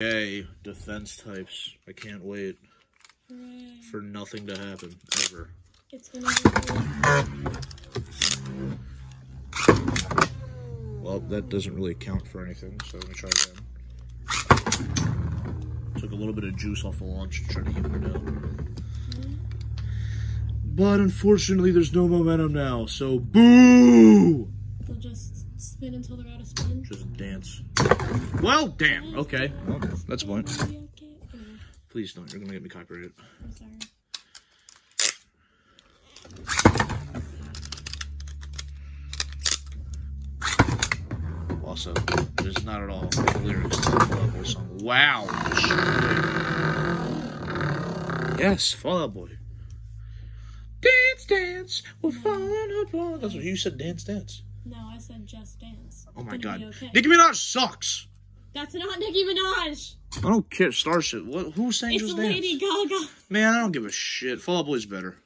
Yay, defense types. I can't wait Hooray. for nothing to happen, ever. It's gonna be Well, that doesn't really count for anything, so let me try again. Took a little bit of juice off the launch to try to even it out. Mm-hmm. But unfortunately, there's no momentum now, so boo! They'll just spin until they're out of spin. Just dance. Well, damn. Oh. Okay, well, that's a point. Okay, okay. Oh, Please don't. You're gonna get me copyrighted. I'm sorry. Also, it is not at all the lyrics to the Fall Out Boy song. Wow. Yes, Fall Out Boy. Dance, dance, we're falling apart. That's what you said. Dance, dance. No, I said just dance. Oh my God, okay. Nicki Minaj sucks. That's not Nicki Minaj. I don't care. Starship. What? Who sang It's Just Lady Dance? Gaga. Man, I don't give a shit. Fall Out Boy's better.